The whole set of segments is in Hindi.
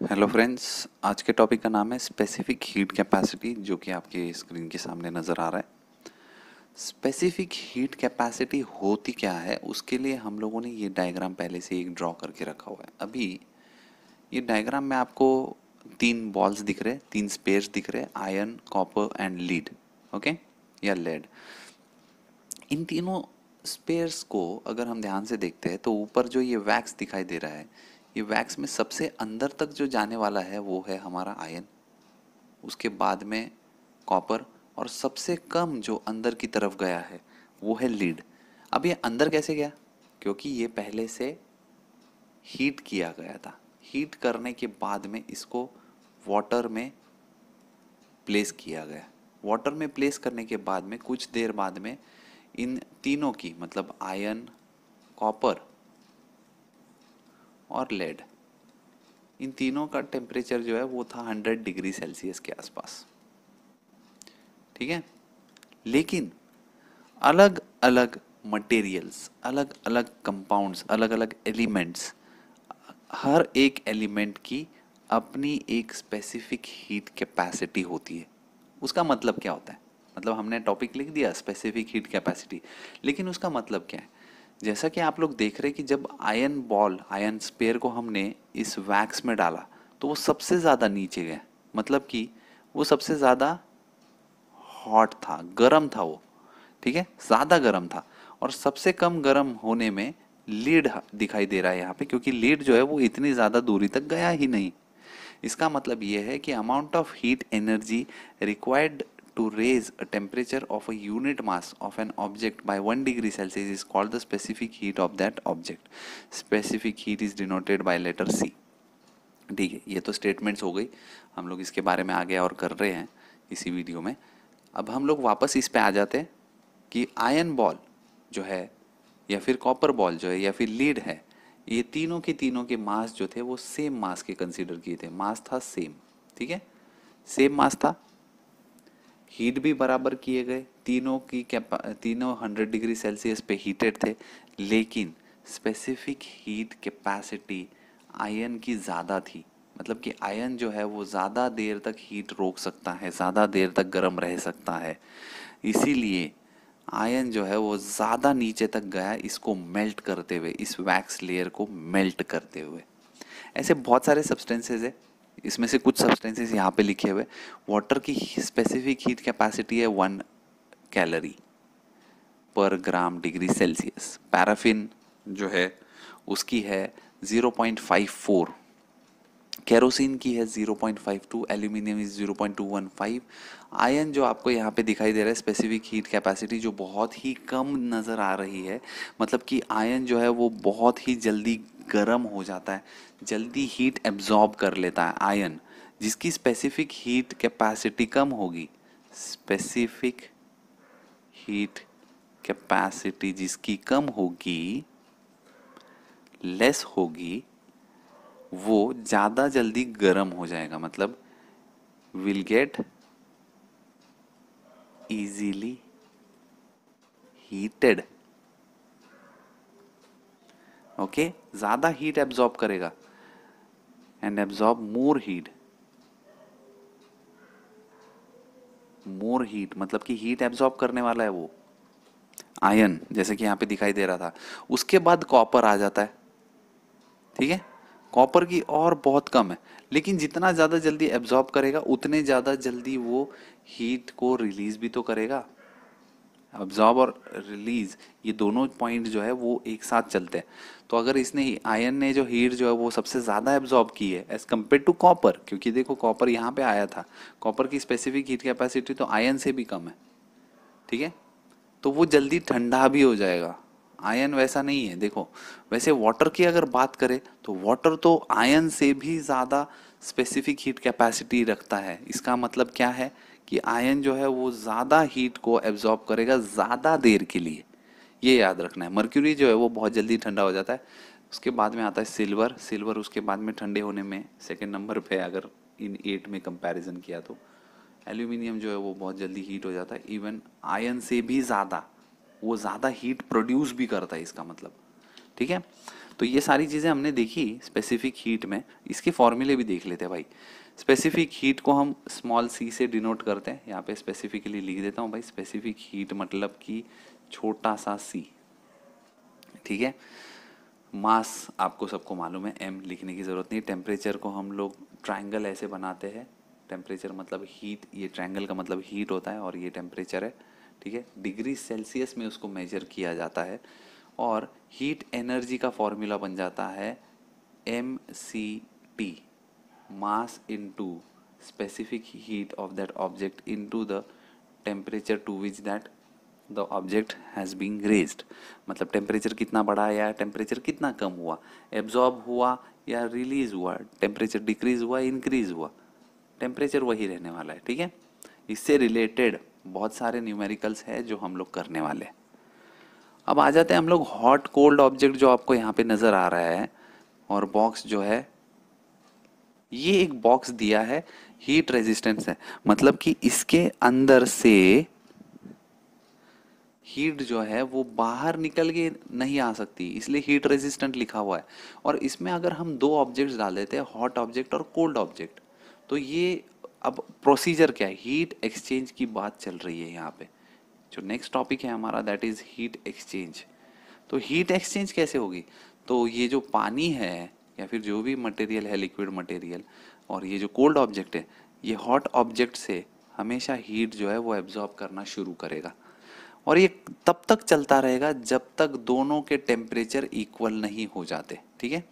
हेलो फ्रेंड्स आज के टॉपिक का नाम है स्पेसिफिक हीट कैपेसिटी जो कि आपके स्क्रीन के सामने नज़र आ रहा है। स्पेसिफिक हीट कैपेसिटी होती क्या है? उसके लिए हम लोगों ने ये डायग्राम पहले से एक ड्रॉ करके रखा हुआ है। अभी ये डायग्राम में आपको तीन बॉल्स दिख रहे हैं, तीन स्पेयर्स दिख रहे हैं iron copper and lead okay या लेड इन तीनों स्पेयर्स को अगर हम ध्यान से देखते हैं तो ऊपर जो ये वैक्स दिखाई दे रहा है ये वैक्स में सबसे अंदर तक जो जाने वाला है, वो है हमारा आयन उसके बाद में कॉपर और सबसे कम जो अंदर की तरफ़ गया है, वो है लीड अब ये अंदर कैसे गया? क्योंकि ये पहले से हीट किया गया था. हीट करने के बाद में इसको वाटर में प्लेस किया गया. वाटर में प्लेस करने के बाद में, कुछ देर बाद में इन तीनों की मतलब आयन कॉपर और लेड इन तीनों का टेम्परेचर जो है वो था 100 डिग्री सेल्सियस के आसपास. ठीक है? लेकिन अलग अलग मटेरियल्स अलग अलग कंपाउंड्स अलग अलग एलिमेंट्स हर एक एलिमेंट की अपनी एक स्पेसिफिक हीट कैपेसिटी होती है. उसका मतलब क्या होता है? मतलब हमने टॉपिक लिख दिया स्पेसिफिक हीट कैपेसिटी लेकिन उसका मतलब क्या है? जैसा कि आप लोग देख रहे हैं कि जब आयन बॉल आयन स्पेयर को हमने इस वैक्स में डाला तो वो सबसे ज़्यादा नीचे गया। मतलब कि वो सबसे ज़्यादा हॉट था, गर्म था वो, ठीक है? ज़्यादा गर्म था। और सबसे कम गर्म होने में लीड दिखाई दे रहा है यहाँ पे, क्योंकि लीड जो है वो इतनी ज़्यादा दूरी तक गया ही नहीं। इसका मतलब ये है कि amount of heat energy required to raise a temperature of a unit mass of an object by 1 degree Celsius is called the specific heat of that object. Specific heat is denoted by letter C. ठीक है ये तो स्टेटमेंट्स हो गई हम लोग इसके बारे में आगे और कर रहे हैं इसी वीडियो में अब हम लोग वापस इस पे आ जाते हैं कि आयन बॉल जो है या फिर कॉपर बॉल जो है या फिर लीड है ये तीनों के तीनों के मास जो थे वो सेम मास के कंसीडर किए थे मास था सेम ठीक है सेम मास था हीट भी बराबर किए गए। तीनों की तीनों हंड्रेड डिग्री सेल्सियस पे हीटेड थे, लेकिन स्पेसिफिक हीट कैपेसिटी आयन की ज़्यादा थी। मतलब कि आयन जो है वो ज़्यादा देर तक हीट रोक सकता है, ज़्यादा देर तक गर्म रह सकता है। इसीलिए आयन जो है वो ज़्यादा नीचे तक गया इसको मेल्ट करते हुए, इस वैक्स लेयर को मेल्ट करते हुए। ऐसे बहुत सारे सब्सटेंसेज है। इसमें से कुछ सब्सटेंसेस यहाँ पे लिखे हुए वाटर की स्पेसिफिक हीट कैपेसिटी है one calorie per gram degree Celsius paraffin जो है, उसकी है 0.54 केरोसिन की है 0.52 एल्यूमिनियम इज़ 0.215 आयन जो आपको यहाँ पे दिखाई दे रहा है स्पेसिफिक हीट कैपेसिटी जो बहुत ही कम नज़र आ रही है मतलब कि आयन जो है वो बहुत ही जल्दी गर्म हो जाता है, जल्दी हीट एब्जॉर्ब कर लेता है आयन, जिसकी स्पेसिफिक हीट कैपेसिटी कम होगी। स्पेसिफिक हीट कैपेसिटी जिसकी कम होगी लेस होगी वो ज़्यादा जल्दी गर्म हो जाएगा। मतलब will get easily heated okay ज़्यादा हीट एब्जॉर्ब करेगा। And absorb more heat more heat मतलब कि हीट एब्जॉर्ब करने वाला है वो। आयन जैसे कि यहाँ पे दिखाई दे रहा था। उसके बाद कॉपर आ जाता है। ठीक है? कॉपर की और बहुत कम है। लेकिन जितना ज़्यादा जल्दी एब्जॉर्ब करेगा, उतने ज़्यादा जल्दी वो हीट को रिलीज़ भी तो करेगा। ऑब्जॉर्ब और रिलीज़ ये दोनों पॉइंट जो है, वो एक साथ चलते हैं। तो अगर इसने आयन ने जो हीट जो है, वो सबसे ज़्यादा एब्जॉर्ब की है एज कंपेयर टू कॉपर क्योंकि देखो कॉपर यहाँ पे आया था। कॉपर की स्पेसिफिक हीट कैपेसिटी तो आयन से भी कम है। ठीक है? तो वो जल्दी ठंडा भी हो जाएगा। आयन वैसा नहीं है। देखो, वैसे वाटर की अगर बात करें तो वाटर तो आयन से भी ज़्यादा स्पेसिफिक हीट कैपेसिटी रखता है। इसका मतलब क्या है कि आयन जो है वो ज़्यादा हीट को एब्जॉर्ब करेगा ज़्यादा देर के लिए। ये याद रखना है। मर्क्यूरी जो है वो बहुत जल्दी ठंडा हो जाता है। उसके बाद में आता है सिल्वर सिल्वर उसके बाद में ठंडे होने में सेकेंड नंबर पे अगर इन एट में कंपैरिजन किया तो। एल्यूमिनियम जो है वो बहुत जल्दी हीट हो जाता है। इवन आयन से भी ज़्यादा। वो ज़्यादा हीट प्रोड्यूस भी करता है इसका मतलब। ठीक है? तो ये सारी चीज़ें हमने देखी स्पेसिफिक हीट में। इसके फॉर्मूले भी देख लेते हैं भाई। स्पेसिफिक हीट को हम स्मॉल सी से डिनोट करते हैं। यहाँ पे स्पेसिफिकली लिख देता हूँ भाई। स्पेसिफिक हीट मतलब कि छोटा सा सी ठीक है? मास आपको सबको मालूम है। एम लिखने की ज़रूरत नहीं। टेम्परेचर को हम लोग ट्राइंगल ऐसे बनाते हैं। टेम्परेचर मतलब हीट ये ट्राइंगल का मतलब हीट होता है और ये टेम्परेचर है। ठीक है? डिग्री सेल्सियस में उसको मेजर किया जाता है और हीट एनर्जी का फॉर्मूला बन जाता है M C T mass into specific heat of that object into the temperature to which that the object has been raised मतलब टेम्परेचर कितना बढ़ा या टेम्परेचर कितना कम हुआ? एब्जॉर्ब हुआ या रिलीज़ हुआ? टेम्परेचर डिक्रीज हुआ इंक्रीज हुआ? टेम्परेचर वही रहने वाला है, ठीक है? इससे रिलेटेड बहुत सारे न्यूमेरिकल्स है जो हम लोग करने वाले अब आ जाते हैं हम लोग हॉट कोल्ड ऑब्जेक्ट जो आपको यहाँ पे नज़र आ रहा है और बॉक्स जो है, ये एक बॉक्स दिया है हीट रेजिस्टेंस है। मतलब कि इसके अंदर से हीट जो है वो बाहर निकल के नहीं आ सकती, इसलिए हीट रेजिस्टेंट लिखा हुआ है। और इसमें अगर हम दो ऑब्जेक्ट्स डाल देते हैं हॉट ऑब्जेक्ट और कोल्ड ऑब्जेक्ट तो ये अब प्रोसीजर क्या है? हीट एक्सचेंज की बात चल रही है यहाँ पे। जो नेक्स्ट टॉपिक है हमारा दैट इज़ हीट एक्सचेंज तो हीट एक्सचेंज कैसे होगी? तो ये जो पानी है, या फिर जो भी मटेरियल है लिक्विड मटेरियल और ये जो कोल्ड ऑब्जेक्ट है, ये हॉट ऑब्जेक्ट से हमेशा हीट जो है वो एब्जॉर्ब करना शुरू करेगा। और ये तब तक चलता रहेगा जब तक दोनों के टेम्परेचर इक्वल नहीं हो जाते, ठीक है?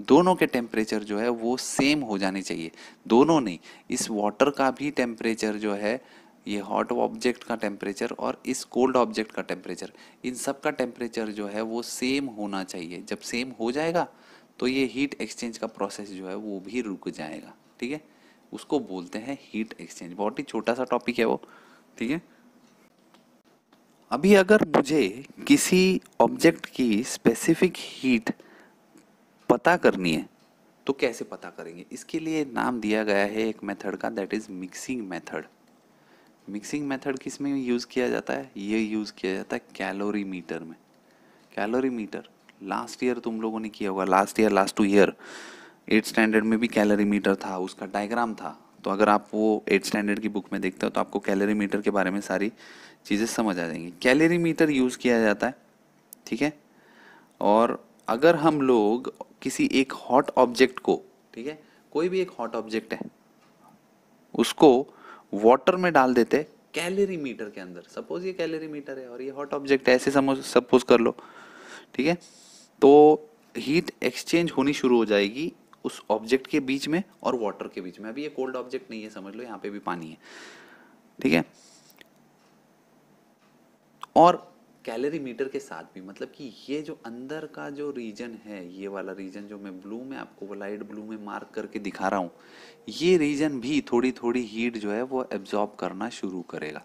दोनों के टेम्परेचर जो है वो सेम हो जाने चाहिए। दोनों नहीं, इस वाटर का भी टेम्परेचर जो है, ये हॉट ऑब्जेक्ट का टेम्परेचर और इस कोल्ड ऑब्जेक्ट का टेम्परेचर इन सब का टेम्परेचर जो है वो सेम होना चाहिए। जब सेम हो जाएगा तो ये हीट एक्सचेंज का प्रोसेस जो है वो भी रुक जाएगा। ठीक है? उसको बोलते हैं हीट एक्सचेंज बहुत ही छोटा सा टॉपिक है वो। ठीक है? अभी अगर मुझे किसी ऑब्जेक्ट की स्पेसिफिक हीट पता करनी है तो कैसे पता करेंगे? इसके लिए नाम दिया गया है एक मेथड का that is mixing method mixing method किसमें यूज़ किया जाता है? ये यूज़ किया जाता है कैलोरी मीटर में। कैलोरी मीटर लास्ट ईयर तुम लोगों ने किया होगा last year last two year eight standard में भी कैलोरी मीटर था, उसका डायग्राम था। तो अगर आप वो एट स्टैंडर्ड की बुक में देखते हो तो आपको कैलोरी मीटर के बारे में सारी चीज़ें समझ आ जाएँगी। कैलोरी मीटर यूज़ किया जाता है, ठीक है? और अगर हम लोग किसी एक हॉट ऑब्जेक्ट को, ठीक है? कोई भी एक हॉट ऑब्जेक्ट है, उसको वाटर में डाल देते कैलोरी मीटर के अंदर। सपोज़ ये कैलोरी मीटर है और ये हॉट ऑब्जेक्ट है, ऐसे सपोज़ कर लो, ठीक है? तो हीट एक्सचेंज होनी शुरू हो जाएगी उस ऑब्जेक्ट के बीच में और वाटर के बीच में। अभी ये कोल्ड ऑब्जेक्ट नहीं है, समझ लो, यहाँ पे भी पानी है, ठीक है? और कैलोरी मीटर के साथ भी मतलब कि ये जो अंदर का जो रीजन है, ये वाला रीजन जो मैं ब्लू में आपको लाइट ब्लू में मार्क करके दिखा रहा हूँ, ये रीजन भी थोड़ी थोड़ी हीट जो है वो एब्जॉर्ब करना शुरू करेगा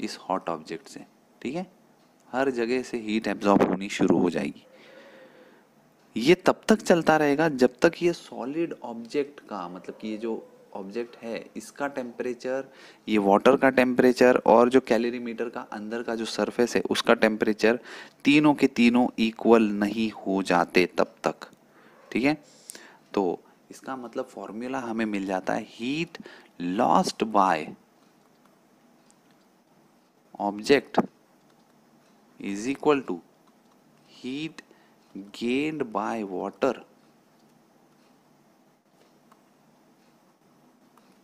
इस हॉट ऑब्जेक्ट से, ठीक है? हर जगह से हीट एब्जॉर्ब होनी शुरू हो जाएगी। ये तब तक चलता रहेगा जब तक ये सॉलिड ऑब्जेक्ट का मतलब कि ये जो ऑब्जेक्ट है, इसका टेम्परेचर ये वाटर का टेम्परेचर और जो कैलोरी मीटर का अंदर का जो सरफेस है, उसका टेम्परेचर तीनों के तीनों इक्वल नहीं हो जाते तब तक। ठीक है? तो इसका मतलब फॉर्मूला हमें मिल जाता है heat lost by object is equal to heat gained by water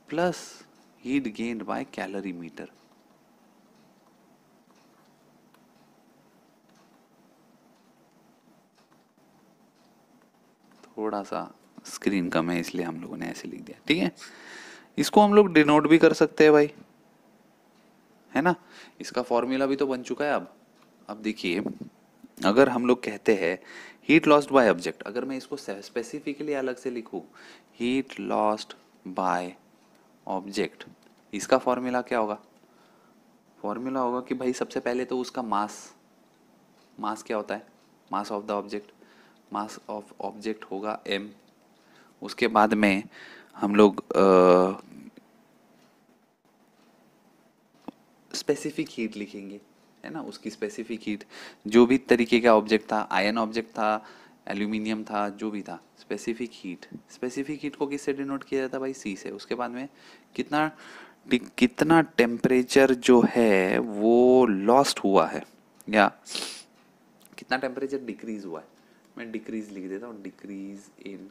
plus heat gained by calorie meter. थोड़ा सा स्क्रीन कम है, इसलिए हम लोगों ने ऐसे लिख दिया। ठीक है? इसको हम लोग डिनोट भी कर सकते हैं भाई। है ना? इसका फॉर्मूला भी तो बन चुका है अब। अब देखिए, अगर हम लोग कहते हैं हीट लॉस्ट बाय ऑब्जेक्ट अगर मैं इसको स्पेसिफिकली अलग से लिखूं हीट लॉस्ट बाय ऑब्जेक्ट, इसका फॉर्मूला क्या होगा? फॉर्मूला होगा कि भाई सबसे पहले तो उसका मास मास क्या होता है? Mass of the object, mass of object होगा एम उसके बाद में हम लोग स्पेसिफिक हीट लिखेंगे, है ना? उसकी स्पेसिफिक हीट जो भी तरीके का ऑब्जेक्ट था आयन ऑब्जेक्ट था एल्यूमिनियम था, जो भी था स्पेसिफिक हीट स्पेसिफिक हीट को किससे डिनोट किया जाता भाई? सी से। उसके बाद में कितना कितना टेम्परेचर जो है, वो लॉस्ट हुआ है। या कितना टेम्परेचर डिक्रीज हुआ है। मैं डिक्रीज लिख देता हूँ डिक्रीज इन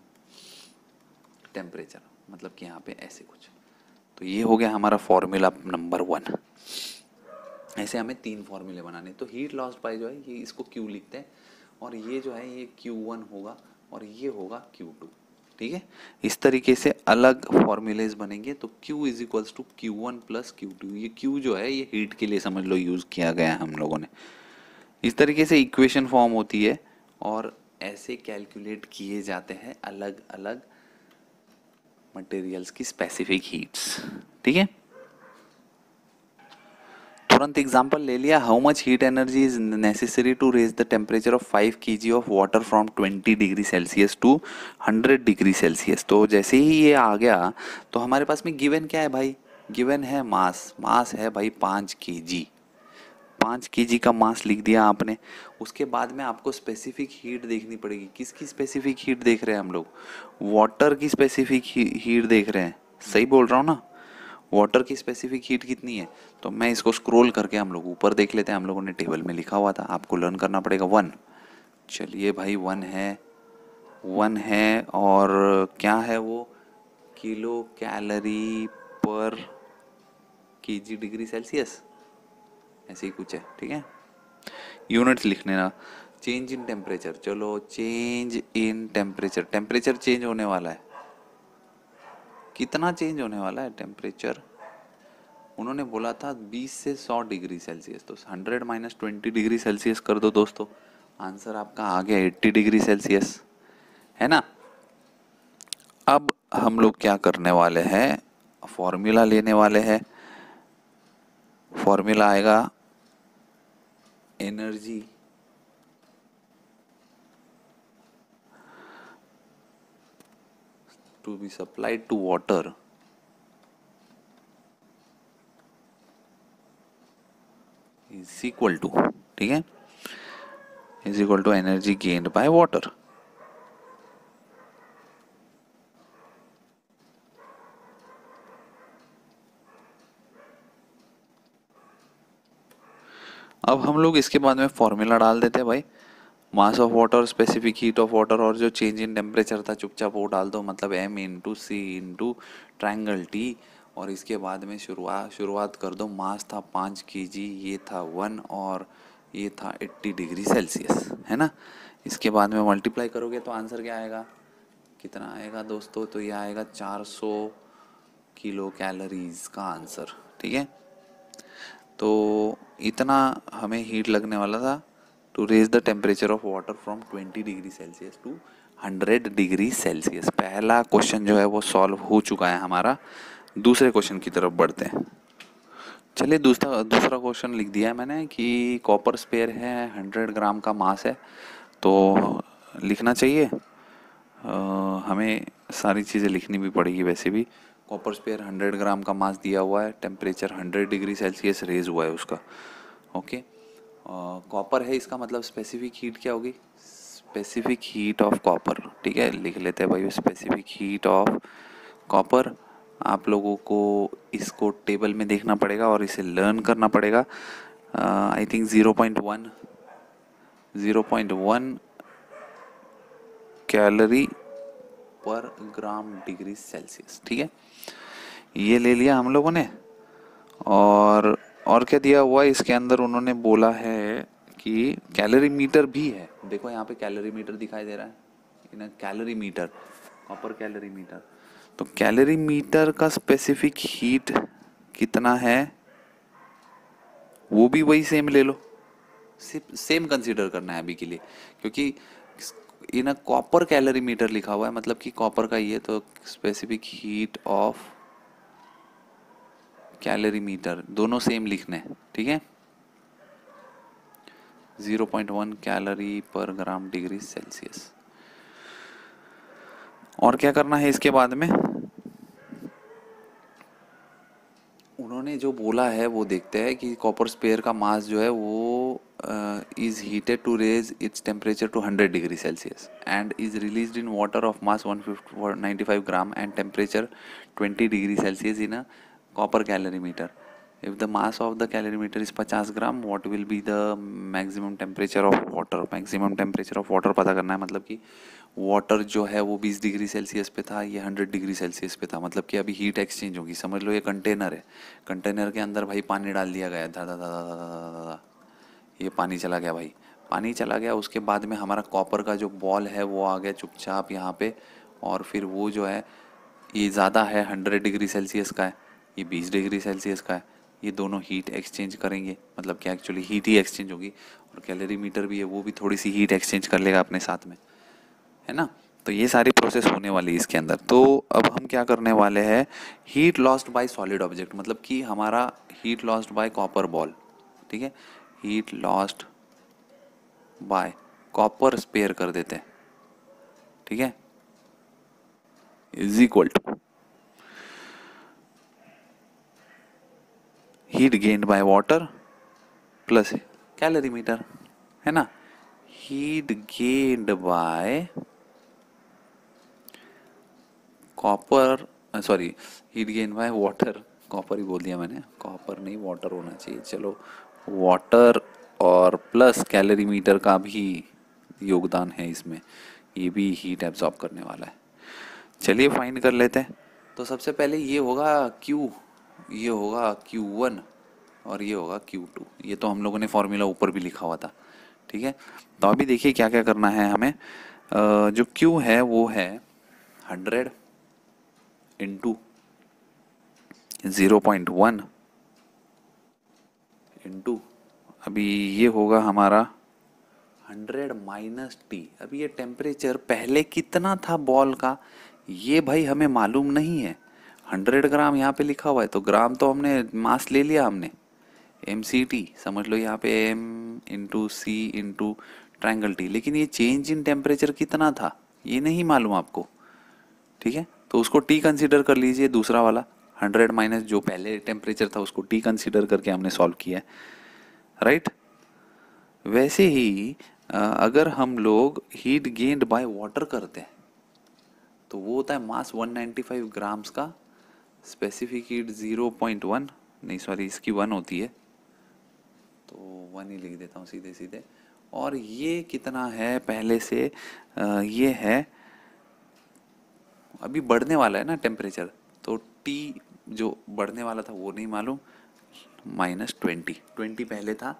टेम्परेचर मतलब कि यहाँ पे ऐसे कुछ। तो ये हो गया हमारा फॉर्मूला नंबर वन ऐसे हमें तीन फॉर्मूले बनाने तो हीट लॉस्ट बाय जो है, ये इसको क्यू लिखते हैं? और ये जो है, ये क्यू वन होगा और ये होगा क्यू टू ठीक है? इस तरीके से अलग फॉर्मूलेज बनेंगे तो Q is equals to Q one plus Q two ये Q जो है, ये हीट के लिए समझ लो यूज़ किया गया है हम लोगों ने। इस तरीके से इक्वेशन फॉर्म होती है और ऐसे कैलकुलेट किए जाते हैं अलग अलग मटेरियल्स की स्पेसिफिक हीट्स ठीक है? तुरंत एग्जांपल ले लिया how much heat energy is necessary to raise the temperature of 5 K G of water from 20 degree celsius to 100 degree celsius तो जैसे ही ये आ गया तो हमारे पास में गिवन क्या है भाई? गिवन है मास मास है भाई पाँच के जी पाँच के जी का मास लिख दिया आपने। उसके बाद में आपको स्पेसिफिक हीट देखनी पड़ेगी। किसकी स्पेसिफिक हीट देख रहे हैं हम लोग? वाटर की स्पेसिफिक हीट देख रहे हैं। सही बोल रहा हूँ ना? वाटर की स्पेसिफिक हीट कितनी है? तो मैं इसको स्क्रोल करके हम लोग ऊपर देख लेते हैं। हम लोगों ने टेबल में लिखा हुआ था। आपको लर्न करना पड़ेगा। वन चलिए भाई वन है। वन है और क्या है वो? किलो कैलोरी पर के जी डिग्री सेल्सियस ऐसे ही कुछ है, ठीक है? यूनिट्स लिखने ना। चेंज इन टेम्परेचर चलो change in temperature temperature change होने वाला है। कितना चेंज होने वाला है टेम्परेचर उन्होंने बोला था 20 से 100 डिग्री सेल्सियस तो 100 माइनस ट्वेंटी डिग्री सेल्सियस कर दो दोस्तों। आंसर आपका आ गया 80 डिग्री सेल्सियस। है ना? अब हम लोग क्या करने वाले हैं? फॉर्मूला लेने वाले हैं। फॉर्मूला आएगा energy to be supplied to water is equal to ठीक है is equal to energy gained by water अब हम लोग इसके बाद में फॉर्मूला डाल देते हैं भाई mass of water specific heat of water और जो चेंज इन टेम्परेचर था, चुपचाप वो डाल दो मतलब M into C into triangle T और इसके बाद में शुरुआत शुरुआत कर दो मास था पाँच के जी ये था वन और ये था एट्टी डिग्री सेल्सियस है ना? इसके बाद में मल्टीप्लाई करोगे तो आंसर क्या आएगा? कितना आएगा दोस्तों? तो ये आएगा चार सौ किलो कैलोरीज का आंसर ठीक है? तो इतना हमें हीट लगने वाला था। To raise the temperature of water from 20 degree Celsius to 100 degree Celsius पहला क्वेश्चन जो है वो सॉल्व हो चुका है हमारा। दूसरे क्वेश्चन की तरफ़ बढ़ते हैं। चलिए दूसरा दूसरा क्वेश्चन लिख दिया है मैंने कि कॉपर स्पेयर है 100 ग्राम का मास है तो लिखना चाहिए? आ, हमें सारी चीज़ें लिखनी भी पड़ेगी वैसे भी। कॉपर स्पेयर 100 ग्राम का मास दिया हुआ है टेम्परेचर 100 डिग्री सेल्सियस रेज हुआ है उसका। ओके कॉपर है, इसका मतलब स्पेसिफिक हीट क्या होगी? स्पेसिफिक हीट ऑफ़ कॉपर ठीक है? लिख लेते हैं भाई स्पेसिफिक हीट ऑफ़ कॉपर आप लोगों को इसको टेबल में देखना पड़ेगा और इसे लर्न करना पड़ेगा। I think zero point one zero point one calorie per gram degree Celsius ठीक है? ये ले लिया हम लोगों ने। और और क्या दिया हुआ है? इसके अंदर उन्होंने बोला है कि कैलोरी मीटर भी है। देखो यहाँ पे कैलोरी मीटर दिखाई दे रहा है। इन calorimeter copper calorimeter तो कैलोरी मीटर का स्पेसिफिक हीट कितना है? वो भी वही सेम ले लो। सिर्फ़ सेम कंसीडर करना है अभी के लिए। क्योंकि इन कॉपर कैलोरी मीटर लिखा हुआ है। मतलब कि कॉपर का ये तो specific heat of calorimeter दोनों सेम लिखने, ठीक है? 0.1 कैलोरी पर ग्राम डिग्री सेल्सियस और क्या करना है इसके बाद में? इन्होंने जो बोला है, वो देखते हैं कि कॉपर स्पेयर का मास जो है, वो is heated to raise its temperature to 100 degree Celsius and is release in water of mass 195 gram and temperature 20 degree Celsius in a copper calorimeter. If the mass of the calorimeter is 50 gram what will be the maximum temperature of water? Maximum temperature of water पता करना है मतलब कि वाटर जो है वो 20 डिग्री सेल्सियस पे था, ये 100 डिग्री सेल्सियस पे था। मतलब कि अभी हीट एक्सचेंज होगी। समझ लो ये कंटेनर है। कंटेनर के अंदर भाई पानी डाल दिया गया धा धा धा धा धा धा धा ये पानी चला गया भाई। पानी चला गया, उसके बाद में हमारा कॉपर का जो बॉल है वो आ गया चुपचाप यहाँ पे। और फिर वो जो है, ये ज़्यादा है हंड्रेड डिग्री सेल्सियस का है। ये बीस डिग्री सेल्सियस का है। ये दोनों हीट एक्सचेंज करेंगे। मतलब कि एक्चुअली हीट ही एक्सचेंज होगी। और कैलोरी मीटर भी है, वो भी थोड़ी सी हीट एक्सचेंज कर लेगा अपने साथ में। है ना? तो ये सारी प्रोसेस होने वाली है इसके अंदर। तो अब हम क्या करने वाले हैं? Heat lost by solid object मतलब कि हमारा heat lost by copper ball ठीक है? Heat lost by copper sphere कर देते हैं। ठीक है? Is equal to heat gained by water plus calorimeter है ना? Heat gained by copper sorry heat gain by water copper ही बोल दिया मैंने। कॉपर नहीं वाटर होना चाहिए। चलो वाटर और प्लस कैलोरी मीटर का भी योगदान है इसमें। ये भी हीट एब्जॉर्ब करने वाला है। चलिए फाइंड कर लेते हैं। तो सबसे पहले ये होगा क्यू ये होगा क्यू वन और ये होगा क्यू टू ये तो हम लोगों ने फॉर्मूला ऊपर भी लिखा हुआ था, ठीक है? तो अभी देखिए क्या क्या करना है हमें। जो क्यू है वो है hundred into zero point one अभी ये होगा हमारा हंड्रेड माइनस टी अभी ये टेम्परेचर पहले कितना था बॉल का, ये भाई हमें मालूम नहीं है। हंड्रेड ग्राम यहाँ पे लिखा हुआ है तो ग्राम तो हमने मास ले लिया हमने। एम सी टी समझ लो यहाँ पे M into C into triangle T लेकिन ये चेंज इन टेम्परेचर कितना था, ये नहीं मालूम आपको, ठीक है? तो उसको टी कंसिडर कर लीजिए दूसरा वाला, हंड्रेड माइनस जो पहले टेम्परेचर था उसको टी कंसिडर करके हमने सॉल्व किया राइट वैसे ही अगर हम लोग हीट गेंड बाय वाटर करते हैं तो वो होता है मास 195 ग्राम्स का स्पेसिफिक हीट 0.1 नहीं सॉरी इसकी वन होती है। तो वन ही लिख देता हूँ सीधे सीधे। और ये कितना है पहले से ये है, अभी बढ़ने वाला है ना टेम्परेचर तो टी जो बढ़ने वाला था वो नहीं मालूम माइनस ट्वेंटी ट्वेंटी पहले था,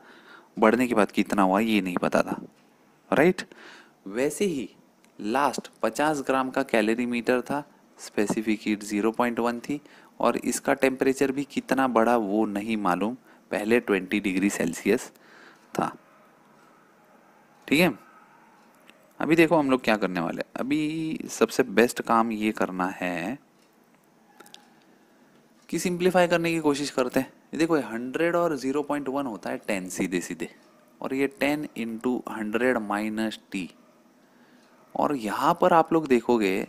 बढ़ने के बाद कितना हुआ ये नहीं पता था राइट वैसे ही लास्ट पचास ग्राम का कैलोरी मीटर था specific heat zero point one थी और इसका टेम्परेचर भी कितना बढ़ा वो नहीं मालूम। पहले ट्वेंटी डिग्री सेल्सियस था। ठीक है? अभी देखो हम लोग क्या करने वाले अभी सबसे बेस्ट काम ये करना है कि सिंप्लीफाई करने की कोशिश करते हैं। देखो हंड्रेड और ज़ीरो पॉइंट वन होता है टेन सीधे सीधे और ये ten into hundred minus T और यहाँ पर आप लोग देखोगे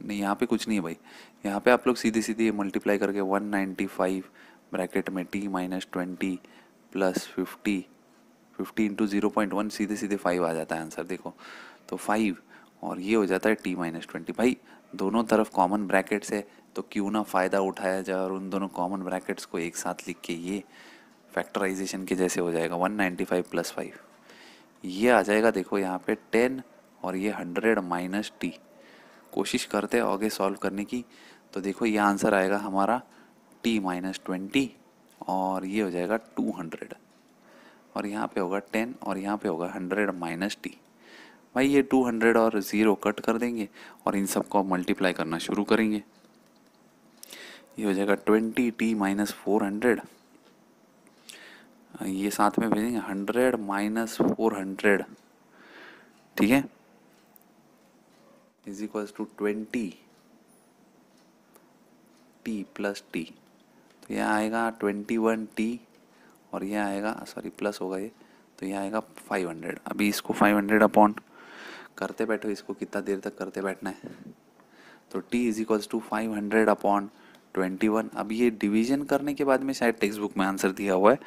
नहीं, यहाँ पे कुछ नहीं है भाई। यहाँ पे आप लोग सीधे सीधे मल्टीप्लाई करके वन नाइन्टी फाइव ब्रैकेट में T minus twenty plus fifty fifty into zero point one सीधे सीधे फाइव आ जाता है आंसर देखो। तो फाइव और ये हो जाता है टी माइनस ट्वेंटी भाई, दोनों तरफ़ कॉमन ब्रैकेट्स है तो क्यों ना फ़ायदा उठाया जाए और उन दोनों कॉमन ब्रैकेट्स को एक साथ लिख के ये फैक्टराइजेशन के जैसे हो जाएगा one ninety five plus five ये आ जाएगा, देखो यहाँ पे टेन और ये हंड्रेड माइनस टी कोशिश करते हैं आगे सॉल्व करने की। तो देखो, ये आंसर आएगा हमारा टी माइनस ट्वेंटी और ये हो जाएगा टू हंड्रेड और यहाँ पे होगा टेन और यहाँ पे होगा हंड्रेड माइनस टी भाई, ये टू हंड्रेड और ज़ीरो कट कर देंगे और इन सबको मल्टीप्लाई करना शुरू करेंगे। ये हो जाएगा twenty T minus four hundred ये साथ में भेजेंगे हंड्रेड माइनस फोर हंड्रेड ठीक है? Is equals to twenty T plus T तो यह आएगा ट्वेंटी वन टी और यह आएगा सॉरी प्लस होगा ये। तो यह आएगा फाइव हंड्रेड अभी इसको फाइव हंड्रेड अपॉन करते बैठो, इसको कितना देर तक करते बैठना है? तो t is equals to five hundred upon twenty one अब ये डिवीज़न करने के बाद में शायद टेक्स्ट बुक में आंसर दिया हुआ है।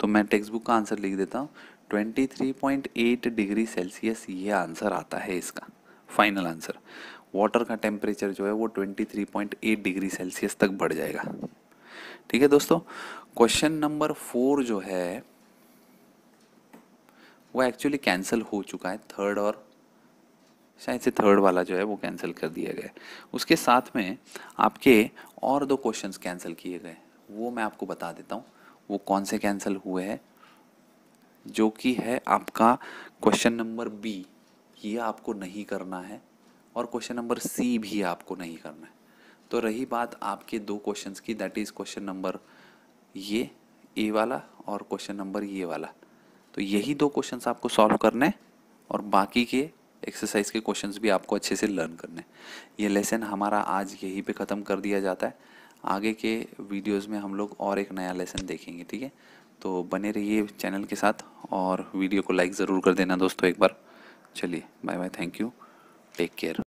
तो मैं टेक्स्ट बुक का आंसर लिख देता हूँ। Twenty three point eight degree Celsius ये आंसर आता है इसका। फाइनल आंसर वाटर का टेम्परेचर जो है वो twenty three point eight degree Celsius तक बढ़ जाएगा। ठीक है दोस्तों? क्वेश्चन नंबर फोर जो है, वो एक्चुअली कैंसिल हो चुका है थर्ड और शायद से थर्ड वाला जो है वो कैंसिल कर दिया गया उसके साथ में आपके और दो क्वेश्चंस कैंसिल किए गए वो मैं आपको बता देता हूँ, वो कौन से कैंसिल हुए हैं, जो कि है आपका क्वेश्चन नंबर बी ये आपको नहीं करना है और क्वेश्चन नंबर सी भी आपको नहीं करना है। तो रही बात आपके दो क्वेश्चंस की दैट इज़ क्वेश्चन नंबर ये ए वाला और क्वेश्चन नंबर ये वाला। तो यही दो क्वेश्चंस आपको सॉल्व करने और बाकी के एक्सरसाइज के क्वेश्चंस भी आपको अच्छे से लर्न करने ये लेसन हमारा आज यहीं पे ख़त्म कर दिया जाता है। आगे के वीडियोस में हम लोग और एक नया लेसन देखेंगे, ठीक है? तो बने रहिए चैनल के साथ और वीडियो को लाइक ज़रूर कर देना दोस्तों एक बार। चलिए bye bye thank you take care